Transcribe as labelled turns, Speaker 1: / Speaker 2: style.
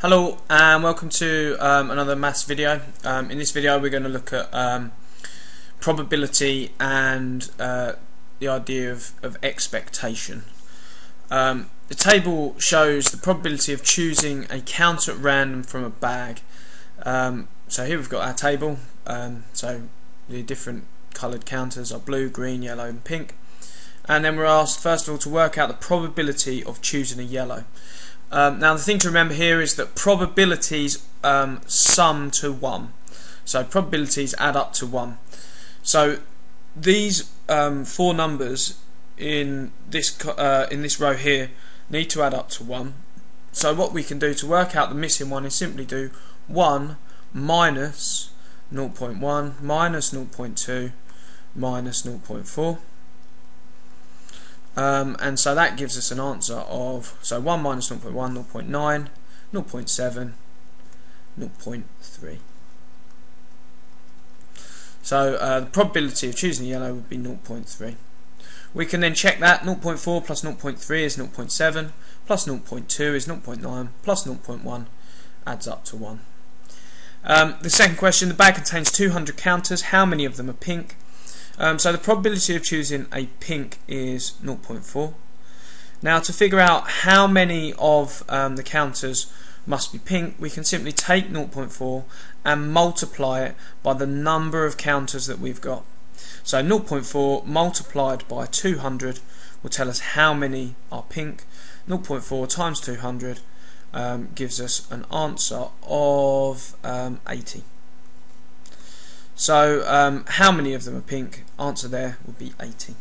Speaker 1: Hello and welcome to um, another maths video. Um, in this video we're going to look at um, probability and uh, the idea of, of expectation. Um, the table shows the probability of choosing a counter at random from a bag. Um, so here we've got our table. Um, so the different coloured counters are blue, green, yellow and pink. And then we're asked first of all to work out the probability of choosing a yellow. Um, now the thing to remember here is that probabilities um, sum to 1. So probabilities add up to 1. So these um, four numbers in this uh, in this row here need to add up to 1. So what we can do to work out the missing one is simply do 1 minus 0.1 minus 0.2 minus 0.4 um, and so that gives us an answer of so 1 minus 0.1, 0.9, 0.7, 0.3. So uh, the probability of choosing yellow would be 0.3. We can then check that 0.4 plus 0.3 is 0.7 plus 0.2 is 0.9 plus 0.1 adds up to 1. Um, the second question, the bag contains 200 counters. How many of them are pink? Um, so the probability of choosing a pink is 0.4. Now to figure out how many of um, the counters must be pink, we can simply take 0.4 and multiply it by the number of counters that we've got. So 0.4 multiplied by 200 will tell us how many are pink. 0.4 times 200 um, gives us an answer of um, 80. So um, how many of them are pink? Answer there would be 80.